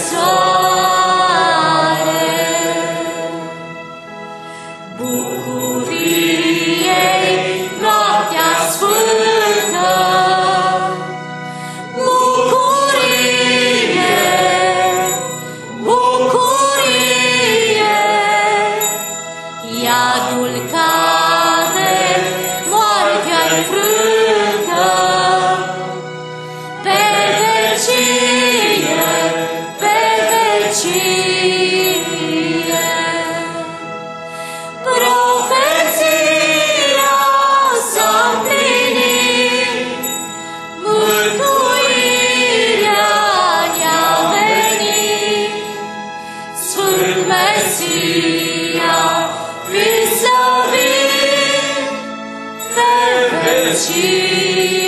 este vecie.